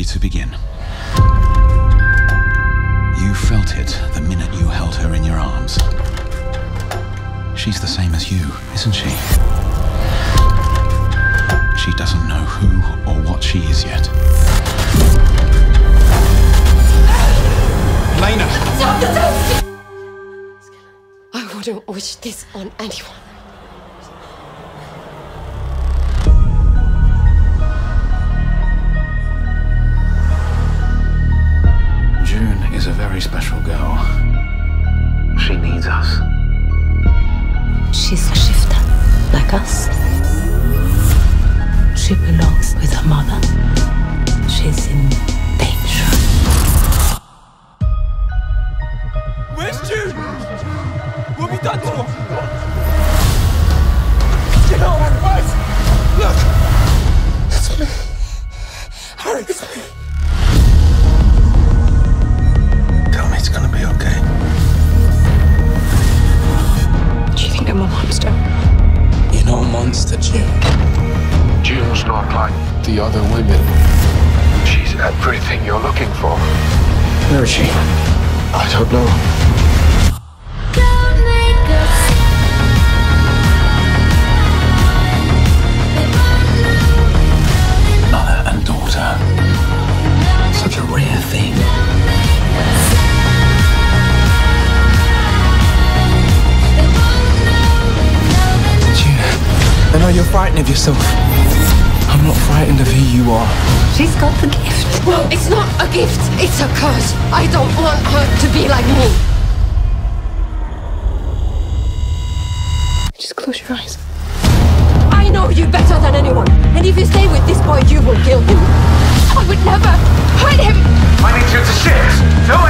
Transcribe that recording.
ready to begin. You felt it the minute you held her in your arms. She's the same as you, isn't she? She doesn't know who or what she is yet. Lena! I wouldn't wish this on anyone. Very special girl. She needs us. She's a shifter, like us. She belongs with her mother. She's in danger. Where's June? What have you done to her? Monster, June. June's not like The other women. she's everything you're looking for. Where is she? I don't know. I know you're frightened of yourself. I'm not frightened of who you are. She's got the gift. Well, it's not a gift, it's a curse. I don't want her to be like me. Just close your eyes. I know you better than anyone. And if you stay with this boy, you will kill him. I would never hurt him. I need you to shit. Do it.